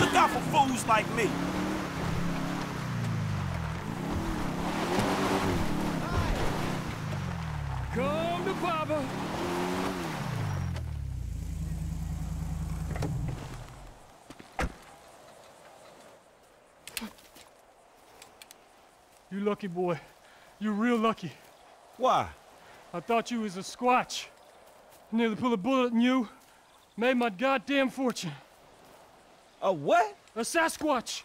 look out for fools like me. Come to Papa. You lucky boy. You real lucky. Why? I thought you was a squatch. Nearly pulled a bullet in you. Made my goddamn fortune. A what? A Sasquatch.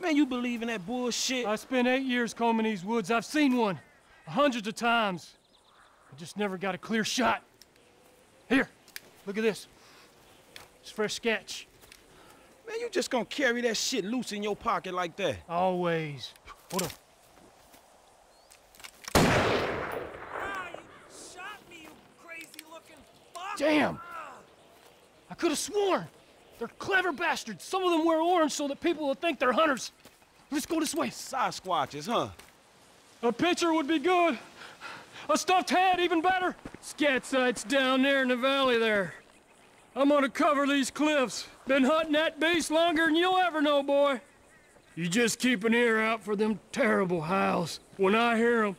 Man, you believe in that bullshit? I spent eight years combing these woods. I've seen. Hundreds of times. I just never got a clear shot. Here, look at this. It's fresh scat. Man, you just gonna carry that shit loose in your pocket like that? Always. Hold on. Ah, you shot me, you crazy looking fuck! Damn! I could have sworn. They're clever bastards. Some of them wear orange so that people will think they're hunters. Let's go this way. Sasquatches, huh? A picture would be good. A stuffed head, even better. Scat sites down there in the valley there. I'm gonna cover these cliffs. Been hunting that beast longer than you'll ever know, boy. You just keep an ear out for them terrible howls. When I hear them,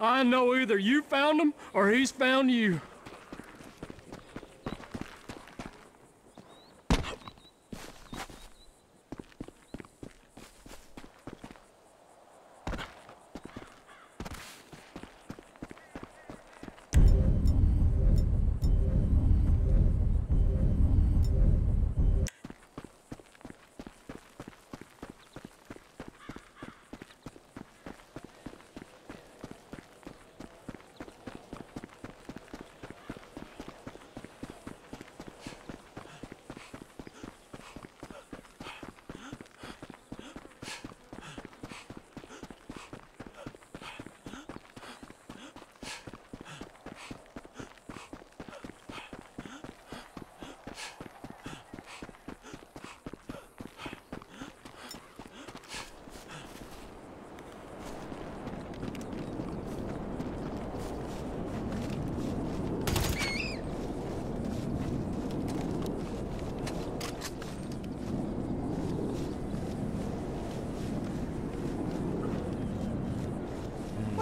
I know either you found them or he's found you.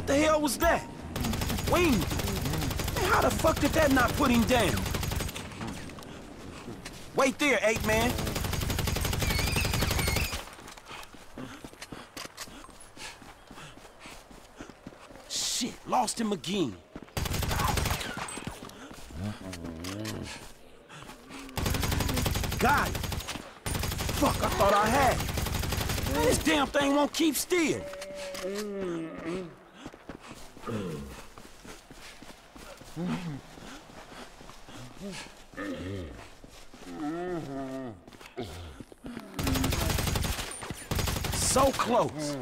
What the hell was that? Wing! Man, how the fuck did that not put him down? Wait there, ape man. Shit, lost him again. Got it. Fuck, I thought I had it. This damn thing won't keep still. So close.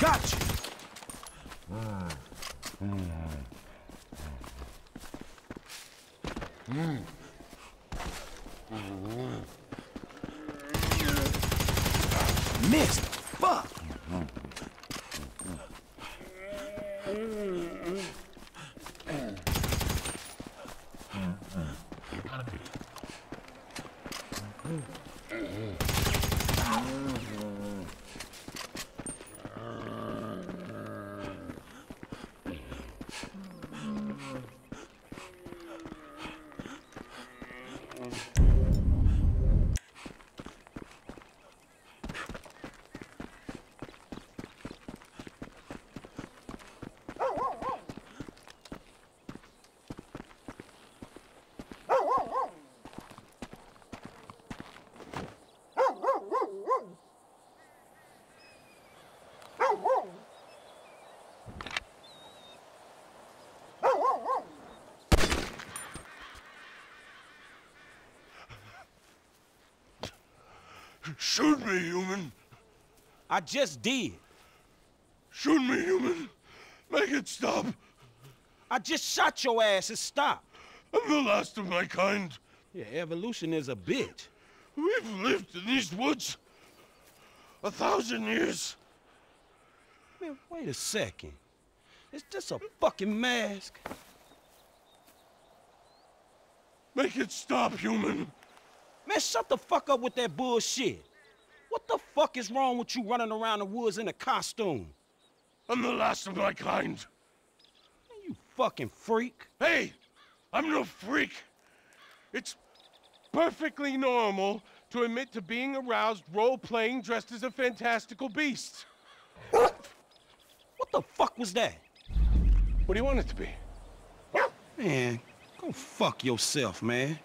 Got you. Mm. Mm. Missed. Fuck. Shoot me, human. I just did. Shoot me, human. Make it stop. I just shot your ass and stopped. I'm the last of my kind. Yeah, evolution is a bitch. We've lived in these woods A thousand years. Man, wait a second. Is this a fucking mask? Make it stop, human. Man, shut the fuck up with that bullshit. What the fuck is wrong with you running around the woods in a costume? I'm the last of my kind. Man, you fucking freak. Hey, I'm no freak. It's perfectly normal to admit to being aroused role-playing dressed as a fantastical beast. What? What the fuck was that? What do you want it to be? Man, go fuck yourself, man.